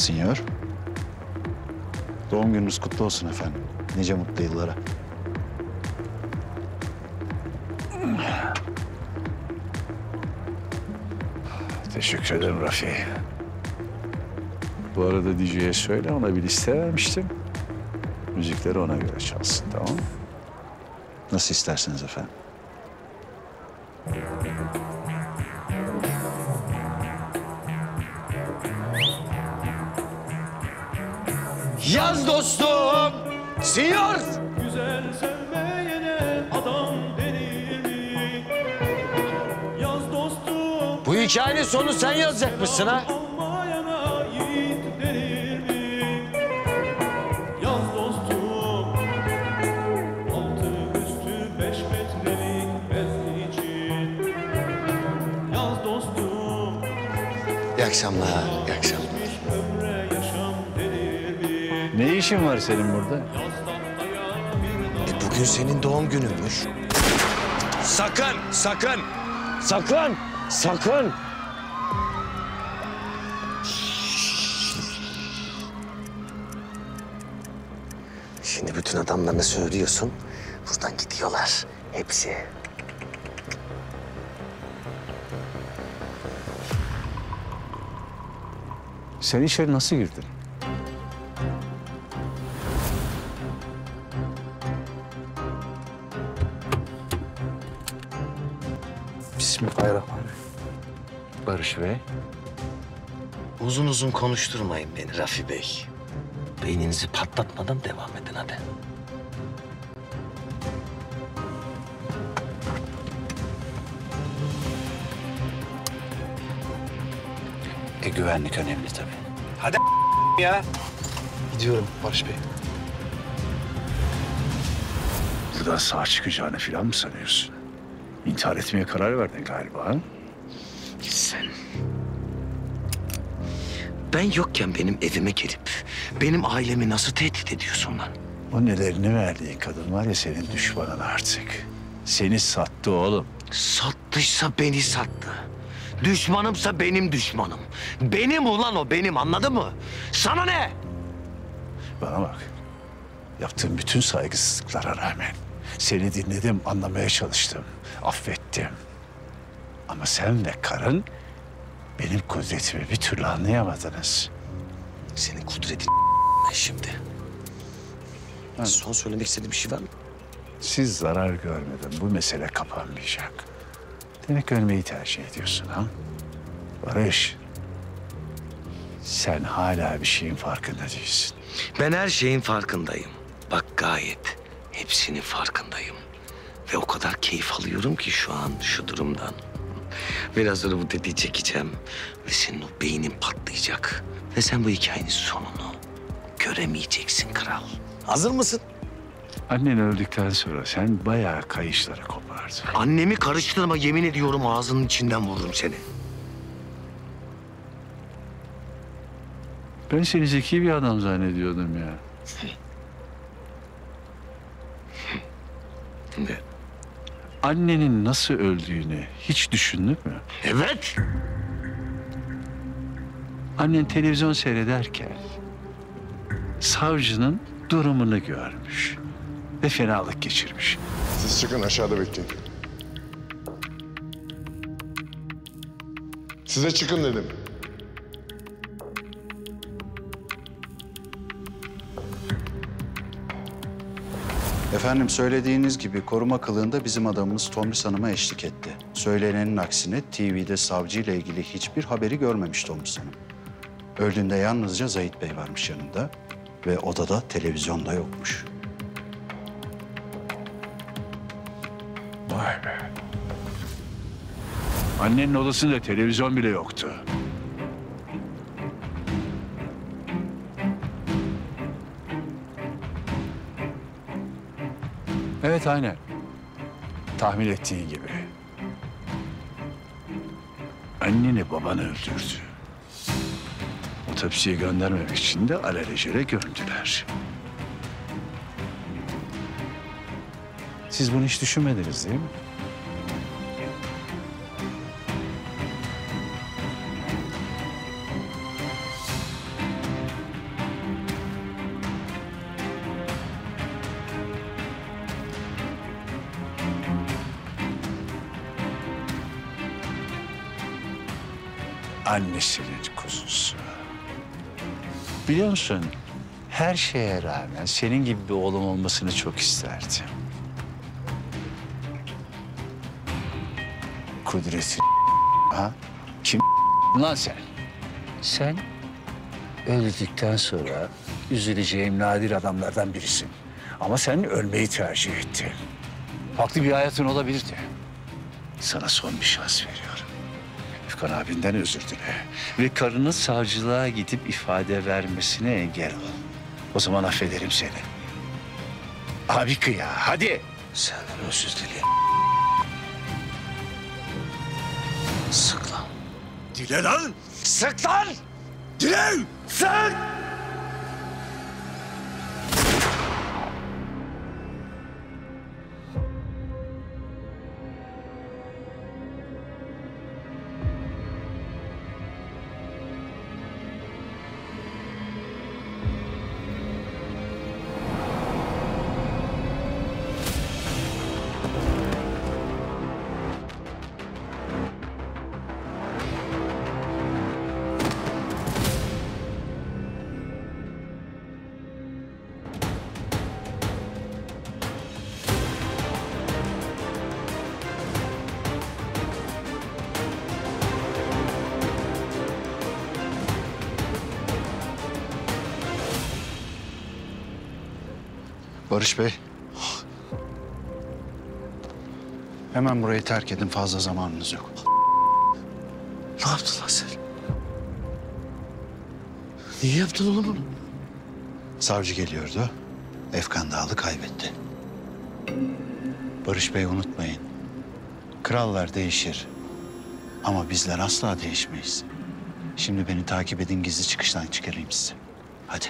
Sinyor. Doğum gününüz kutlu olsun efendim. Nice mutlu yıllara. Teşekkür ederim Rafi. Bu arada DJ'ye söyle ona bir liste vermiştim. Müzikleri ona göre çalsın tamam mı? Nasıl isterseniz efendim. Yaz dostum. Sinyor. Güzel sevmeyene adam denir mi? Yaz dostum Bu hikayenin sonu sen yazacakmışsın ha. olmayana yiğit denir mi? Yaz dostum Altı üstü beş metrelik bez için Yaz dostum İyi akşamlar, iyi akşamlar. Ne işin var senin burada? E bugün senin doğum gününmüş. Sakın, sakın, sakın, sakın. Şimdi bütün adamlarına söylüyorsun. Buradan gidiyorlar. Hepsi. Sen içeri nasıl girdin? Bismillahirrahmanirrahim. Barış Bey. Uzun uzun konuşturmayın beni Rafi Bey. Beyninizi patlatmadan devam edin hadi. E güvenlik önemli tabii. Gidiyorum Barış Bey. Buradan sağ çıkacağını falan mı sanıyorsun? İntihar etmeye karar verdin galiba? Sen... Ben yokken benim evime gelip benim ailemi nasıl tehdit ediyorsun lan? O nelerini verdiğin kadın var ya senin düşmanın artık. Seni sattı oğlum. Sattıysa beni sattı. Düşmanımsa benim düşmanım. Benim ulan o benim anladın mı? Sana ne? Bana bak. Yaptığım bütün saygısızlıklara rağmen seni dinledim, anlamaya çalıştım. Affettim. Ama sen ve karın benim kudretimi bir türlü anlayamadınız. Senin kudretin ben şimdi. Son söylemek istediğim bir şey var mı? Siz zarar görmeden bu mesele kapanmayacak. Demek ölmeyi tercih ediyorsun ha? Barış. Sen hala bir şeyin farkında değilsin. Ben her şeyin farkındayım. Bak gayet hepsinin farkındayım. Ve o kadar keyif alıyorum ki şu an şu durumdan. Biraz sonra bu dediği çekeceğim. Ve senin o beynin patlayacak. Ve sen bu hikayenin sonunu göremeyeceksin kral. Hazır mısın? Annen öldükten sonra sen bayağı kayışları kopardın. Annemi karıştırma yemin ediyorum ağzının içinden vururum seni. Ben seni zeki bir adam zannediyordum ya. Ne? Annenin nasıl öldüğünü hiç düşündün mü? Evet. Annen televizyon seyrederken savcının durumunu görmüş ve fenalık geçirmiş. Siz çıkın aşağıda bekleyin. Size çıkın dedim. Efendim söylediğiniz gibi koruma kılığında bizim adamımız Tomris Hanım'a eşlik etti. Söylenenin aksine TV'de savcıyla ilgili hiçbir haberi görmemiş Tomris Hanım. Öldüğünde yalnızca Zahit Bey varmış yanında ve odada televizyonda yokmuş. Vay be. Annenin odasında televizyon bile yoktu. Evet aynen. Tahmin ettiğin gibi. Anneni baban öldürdü. Otopsiye göndermemek için de alelacele gömdüler. Siz bunu hiç düşünmediniz değil mi? Annesinin kuzusu. Biliyor musun? Her şeye rağmen senin gibi bir oğlum olmasını çok isterdim. Kudreti ha? Kim lan sen? Sen öldükten sonra üzüleceğim nadir adamlardan birisin. Ama sen ölmeyi tercih ettin. Farklı bir hayatın olabilirdi. Sana son bir şans veriyorum. Efkan abinden özür dile. Ve karının savcılığa gidip ifade vermesine engel ol. O zaman affederim seni. Abi kıya, hadi. Senden özür dileyim. Sık lan. Dile lan! Sık lan! Dile! Sık! Barış Bey. Hemen burayı terk edin. Fazla zamanınız yok. Ne yaptın lan sen? Niye yaptın oğlum bunu? Savcı geliyordu. Efkan Dağlı kaybetti. Barış Bey unutmayın. Krallar değişir. Ama bizler asla değişmeyiz. Şimdi beni takip edin gizli çıkıştan çıkarayım sizi. Hadi.